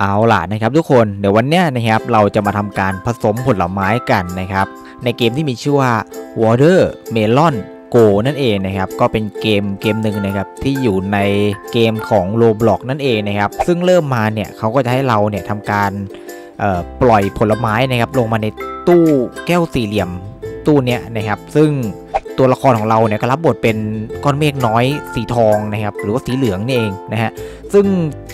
เอาล่ะนะครับทุกคนเดี๋ยววันเนี้ยนะครับเราจะมาทำการผสมผลไม้กันนะครับ ในเกมที่มีชื่อว่า Water Melon Go นั่นเองนะครับก็เป็นเกมเกมหนึ่งนะครับที่อยู่ในเกมของ Roblox นั่นเองนะครับซึ่งเริ่มมาเนี่ยเขาก็จะให้เราเนี่ยทำการปล่อยผลไม้นะครับลงมาในตู้แก้วสี่เหลี่ยมตู้เนี้ยนะครับ ซึ่ง ตัวละครของเราเนี่ยก็รับบทเป็นก้อนเมฆน้อยสีทองนะครับหรือว่าสีเหลืองนี่เองนะฮะซึ่ง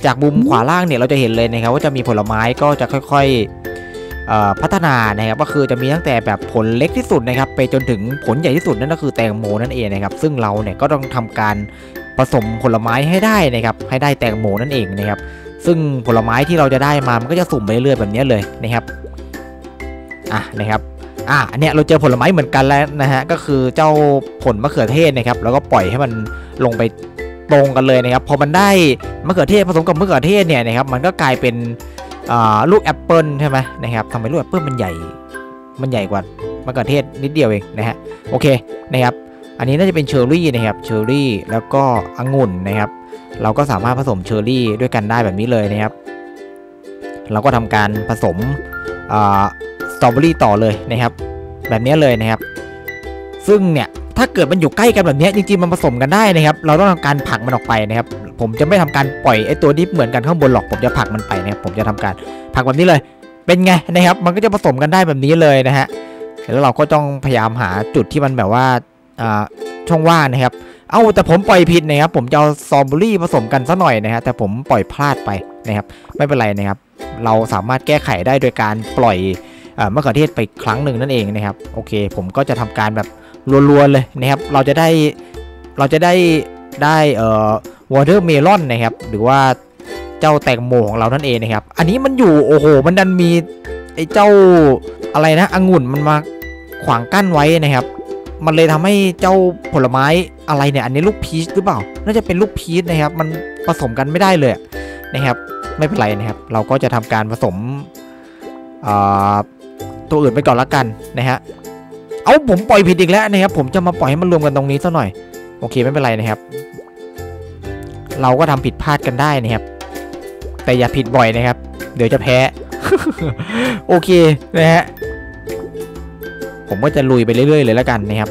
จากมุมขวาล่างเนี่ยเราจะเห็นเลยนะครับว่าจะมีผลไม้ก็จะค่อยๆพัฒนานะครับก็คือจะมีตั้งแต่แบบผลเล็กที่สุดนะครับไปจนถึงผลใหญ่ที่สุดนั่นก็คือแตงโมนั่นเองนะครับซึ่งเราเนี่ยก็ต้องทำการผสมผลไม้ให้ได้นะครับให้ได้แตงโมนั่นเองนะครับซึ่งผลไม้ที่เราจะได้มามันก็จะสุ่มไปเรื่อยๆแบบนี้เลยนะครับอะนะครับ อะอันเนี้ยเราเจอผลไม้เหมือนกันแล้วนะฮะก็คือเจ้าผลมะเขือเทศนะครับแล้วก็ปล่อยให้มันลงไปตรงกันเลยนะครับพอมันได้มะเขือเทศผสมกับมะเขือเทศเนี่ยนะครับมันก็กลายเป็นลูกแอปเปิลใช่ไหมนะครับทำไมลูกแอปเปิลมันใหญ่มันใหญ่กว่ามะเขือเทศนิดเดียวเองนะฮะโอเคนะครับอันนี้น่าจะเป็นเชอร์รี่นะครับเชอร์รี่แล้วก็องุ่นนะครับ เราก็สามารถผสมเชอร์รี่ด้วยกันได้แบบนี้เลยนะครับ เราก็ทำการผสม ตรอเบอรี่ต่อเลยนะครับ แบบนี้เลยนะครับ ซึ่งเนี่ยถ้าเกิดมันอยู่ใกล้กันแบบนี้จริงๆมันผสมกันได้นะครับ เราต้องทำการผลักมันออกไปนะครับ ผมจะไม่ทำการปล่อยไอ้ตัวนี้เหมือนกันข้างบนหรอกผมจะผลักมันไปนะครับผมจะทำการผลักแบบนี้เลย เป็นไงนะครับ มันก็จะผสมกันได้แบบนี้เลยนะฮะแล้วเราก็ต้องพยายามหาจุดที่มันแบบว่าช่องว่างนะครับ เอาแต่ผมปล่อยผิดนะครับ ผมจะเอาซอมบูรี่ผสมกันซะหน่อยนะฮะแต่ผมปล่อยพลาดไปนะครับ ไม่เป็นไรนะครับ เราสามารถแก้ไขได้โดยการปล่อย มะเขือเทศไปครั้งหนึ่งนั่นเองนะครับโอเค ผมก็จะทำการแบบรัวๆเลยนะครับ เราจะได้เราจะได้ได้เอ่อวอเตอร์เมลอนนะครับ หรือว่าเจ้าแตงโมของเรานั่นเองนะครับ อันนี้มันอยู่โอ้โห มันดันมีไอ้เจ้าอะไรนะองุ่นมันมาขวางกั้นไว้นะครับ มันเลยทำให้เจ้าผลไม้อะไรเนี่ยอันนี้ลูกพีชหรือเปล่า น่าจะเป็นลูกพีชนะครับ มันผสมกันไม่ได้เลยนะครับ ไม่เป็นไรนะครับ เราก็จะทำการผสม ตัวอื่นไปก่อนละกันนะฮะเอาผมปล่อยผิดอีกแล้วนะครับผมจะมาปล่อยให้มันรวมกันตรงนี้ซะหน่อยโอเคไม่เป็นไรนะครับ เราก็ทำผิดพลาดกันได้นะครับ แต่อย่าผิดบ่อยนะครับ เดี๋ยวจะแพ้ โอเคนะฮะผมก็จะลุยไปเรื่อยๆเลยแล้วกันนะครับ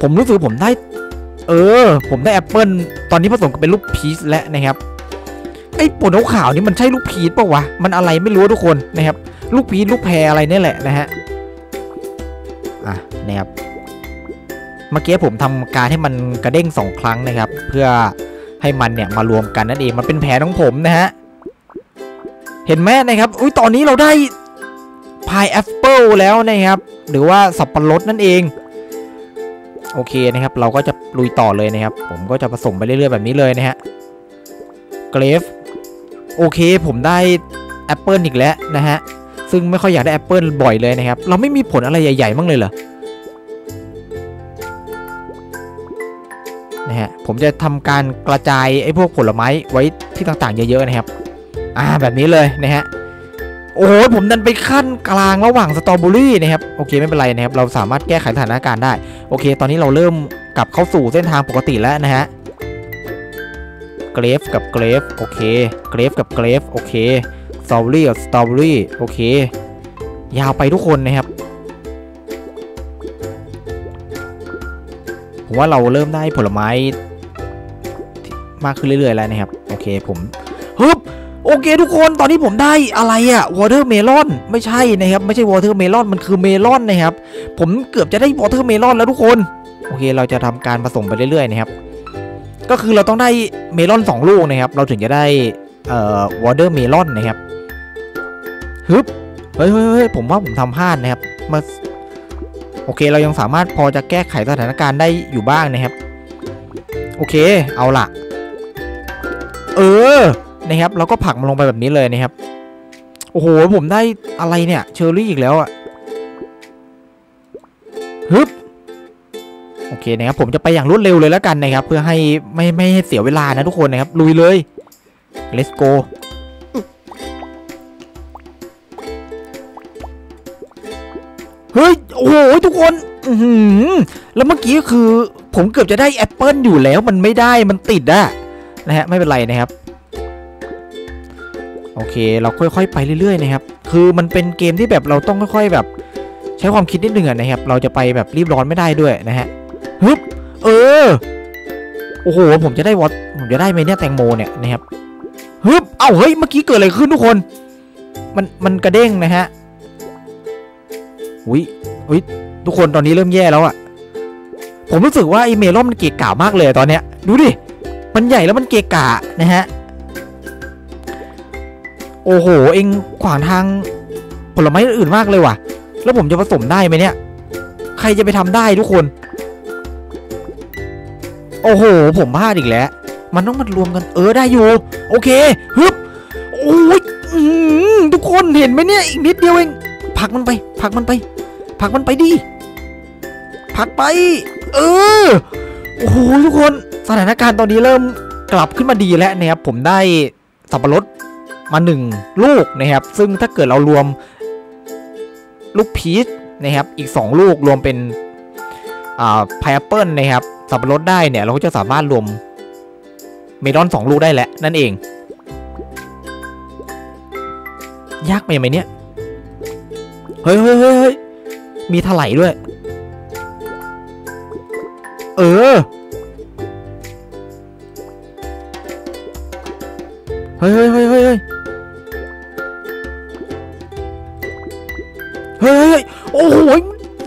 ผมรู้สึกผมได้ เออ ผมได้แอปเปิลตอนนี้ผสมกับเป็นลูกพีชแล้วนะครับไอ้ปนขาวนี่มันใช่ลูกพีชปะวะ มันอะไรไม่รู้ทุกคนนะครับ ลูกพีชลูกแพรอะไรนี่แหละนะฮะอะนะครับเมื่อกี้ผมทำการให้มันกระเด้งสองครั้งนะครับ เพื่อให้มันเนี่ยมารวมกันนั่นเองมันเป็นแผนของผมนะฮะเห็นไหมนะครับอุ้ยตอนนี้เราได้pineapple แล้วนะครับ หรือว่าสับปะรดนั่นเองโอเคนะครับ เราก็จะลุยต่อเลยนะครับ ผมก็จะผสมไปเรื่อยๆแบบนี้เลยนะฮะ grape โอเคผมได้แอปเปิลอีกแล้วนะฮะ ซึ่งไม่ค่อยอยากได้แอปเปิลบ่อยเลยนะครับ เราไม่มีผลอะไรใหญ่ๆบ้างเลยเหรอนะฮะผมจะทำการกระจายไอ้พวกผลไม้ไว้ที่ต่างๆ เยอะๆนะครับ อ่าแบบนี้เลยนะฮะโอ้โหผมดันไปขั้นกลางระหว่างสตรอเบอรี่นะครับโอเคไม่เป็นไรนะครับเราสามารถแก้ไขสถานการณ์ได้ โอเค ตอนนี้เราเริ่มกลับเข้าสู่เส้นทางปกติแล้วนะฮะเกรฟกับเกรฟโอเคเกรฟกับเกรฟโอเค สตรอเบอรี่กับสตรอเบอรี่โอเค ยาวไปทุกคนนะครับผมว่าเราเริ่มได้ผลไม้ มากขึ้นเรื่อยๆแล้วนะครับ โอเคผมฮึบโอเคทุกคนตอนนี้ผมได้อะไรอะ watermelon ไม่ใช่นะครับ ไม่ใช่ watermelon มันคือเมลอนนะครับ ผมเกือบจะได้ watermelon แล้วทุกคน โอเคเราจะทำการผสมไปเรื่อยๆนะครับ ก็คือเราต้องได้เมลอน 2 ลูกนะครับ เราถึงจะได้เอ่อ watermelon นะครับ ฮึบเฮ้ยเฮ้ยผมว่าผมทำพลาดนะครับมาโอเคเรายังสามารถพอจะแก้ไขสถานการณ์ได้อยู่บ้างนะครับ โอเคเอาละเออนะครับเราก็ผักมันลงไปแบบนี้เลยนะครับ โอ้โหผมได้อะไรเนี่ยเชอร์รี่อีกแล้วอะฮึบโอเคนะครับผมจะไปอย่างรวดเร็วเลยแล้วกันนะครับ เพื่อให้ไม่ไม่ให้เสียเวลานะทุกคนนะครับลุยเลย let's go เฮ้ย โอ้โหทุกคน อืแล้วเมื่อกี้คือ ผมเกือบจะได้แอปเปิลอยู่แล้วมันไม่ได้มันติดอะนะฮะไม่เป็นไรนะครับ โอเค เราค่อยๆ ไปเรื่อยๆนะครับ คือมันเป็นเกมที่แบบเราต้องค่อย ๆ แบบ ใช้ความคิดนิดนึงอะนะครับ เราจะไปแบบรีบร้อนไม่ได้ด้วยนะฮะฮึบเออ โอ้โห ผมจะได้ wat ผมจะได้ไหมเนี่ยแตงโมเนี่ยนะครับฮึบเอ้าเฮ้ย เมื่อกี้เกิดอะไรขึ้นทุกคน มันมันกระเด้งนะฮะ อุ้ยอุ้ยทุกคนตอนนี้เริ่มแย่แล้วอะผมรู้สึกว่าไอเมลอนมันเกะกะมากเลยตอนเนี้ย ดูดิ มันใหญ่แล้วมันเกะกะนะฮะ โอ้โห เองขวางทางผลไม้อื่นมากเลยว่ะ แล้วผมจะผสมได้ไหมเนี่ย ใครจะไปทำได้ทุกคน โอ้โห ผมพลาดอีกแล้ว มันต้องมารวมกัน เออได้อยู่ โอเค ฮึบ โอ้ยทุกคนเห็นไหมเนี่ย อีกนิดเดียวเองผลักมันไปผลักมันไป ผักมันไปดิผักไป เออโอ้โหทุกคนสถานการณ์ตอนนี้เริ่มกลับขึ้นมาดีแล้วนะครับผมได้สับปะรดมาหนึ่งลูกนะครับ ซึ่งถ้าเกิดเรารวมลูกพีชนะครับ อีก 2 ลูกรวมเป็นอ่าพายแอปเปิลนะครับ สับปะรดได้เนี่ย เราก็จะสามารถรวมเมลอนสองลูกได้แล้วนั่นเอง ยากไปไหมเนี่ย เฮ้ยเฮ้ยเฮ้ย มีถลายด้วย เออ เฮ้ยเฮ้ยเฮ้ยเฮ้ยเฮ้ยเฮ้ยโอ้โห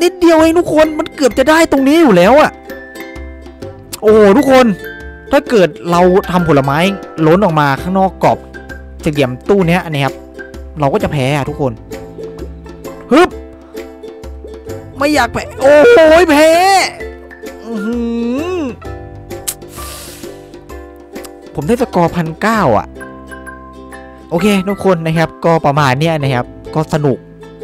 นิดเดียวเองทุกคนมันเกือบจะได้ตรงนี้อยู่แล้วอะโอ้โหทุกคน ถ้าเกิดเราทำผลไม้ล้นออกมาข้างนอกกรอบจะเหลี่ยมตู้เนี้ยนะครับ เราก็จะแพ้อะทุกคน ไม่อยากแพ้โอ้โหแพ้ผมได้สกอร์พันเก้าอะ โอเคทุกคนนะครับ ก็ประมาณเนี้ยนะครับ ก็สนุก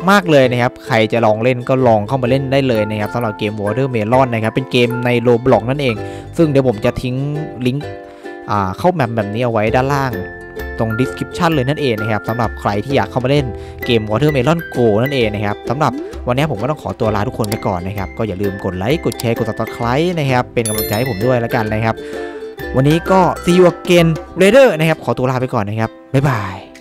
มากเลยนะครับ ใครจะลองเล่นก็ลองเข้ามาเล่นได้เลยนะครับสำหรับเกม Watermelon นะครับ เป็นเกมในโ b บล็อกนั่นเอง ซึ่งเดี๋ยวผมจะทิ้งลิงก์เข้าแมปแบบนี้เอาไว้ด้านล่าง ตรง description เลยนั่นเองนะครับสำหรับใครที่อยากเข้ามาเล่นเกม Watermelon Go นั่นเองนะครับสำหรับวันนี้ผมก็ต้องขอตัวลาทุกคนไปก่อนนะครับ ก็อย่าลืมกดไลค์กดแชร์กด subscribe นะครับ เป็นกำลังใจให้ผมด้วยแล้วกันนะครับ วันนี้ก็ see you again later นะครับ ขอตัวลาไปก่อนนะครับบ๊ายบาย